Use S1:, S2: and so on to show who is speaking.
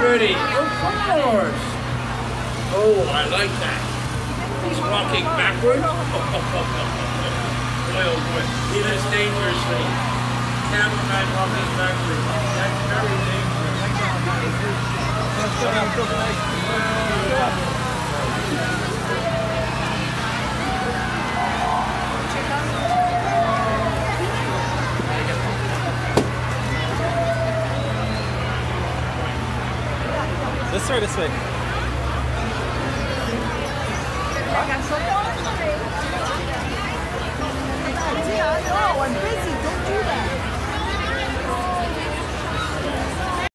S1: pretty. Of course. Oh, I like that. He's walking backward. boy, oh boy. He lives dangerously. Cameraman walking backward. That's very dangerous.
S2: This way, this way.